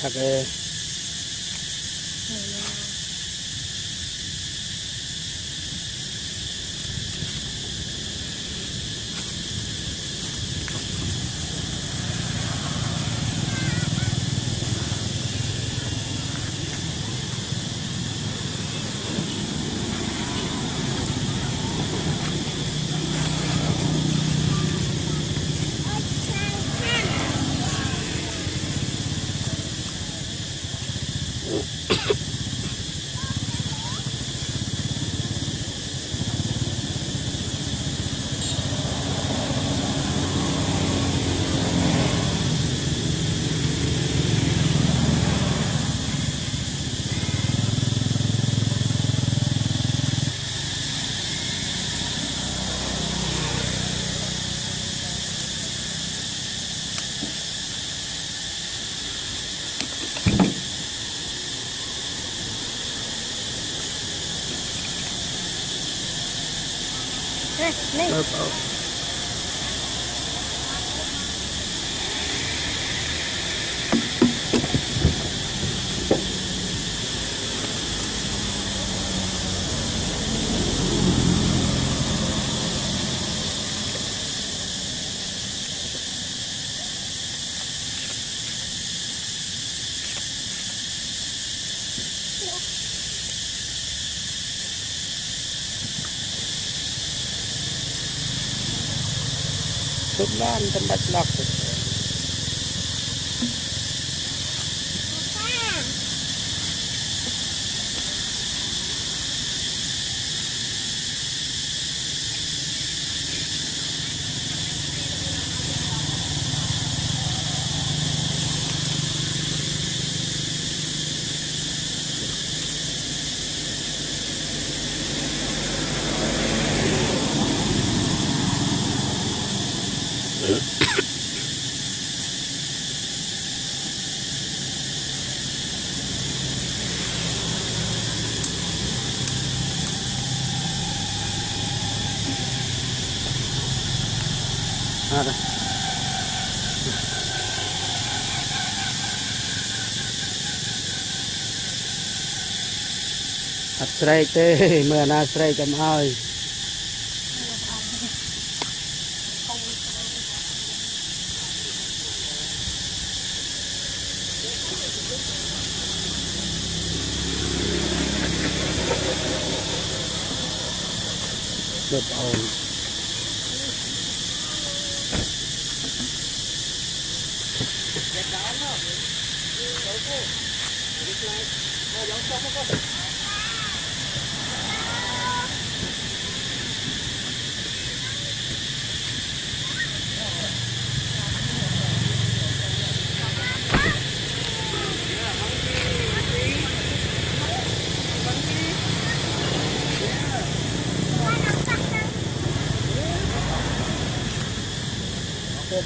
他给 ê Này, Finnland und das Loch ist. tâm bạch lọc được à, đây.អត់ស្ Clip on. Get down now. Go, go. Get like, go, young, go, go, go.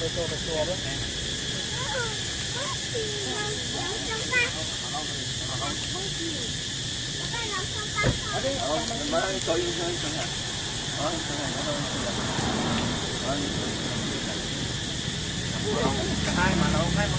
ตัวตัวตัวด้วยให้มาเราให้มา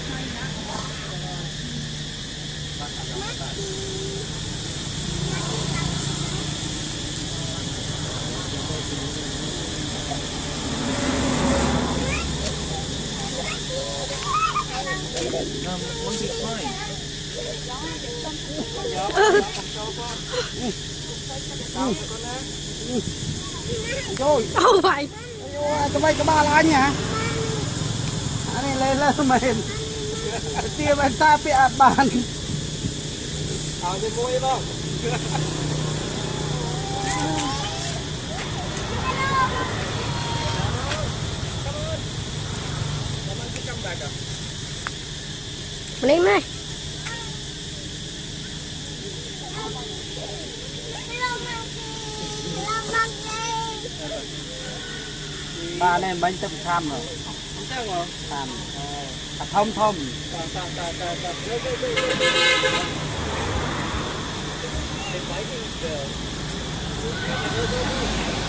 Rồi. Đâu vậy? Cái bay cái ba lá nhỉ? Anh này lên lên mềm. Tia bên ta bị ạt bàn. Ờ, cho cô im không? Mình im đây ba nên bánh tập tham rồi ờ, à, thông thông. I think it's good.